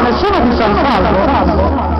nessuno di San Salvo.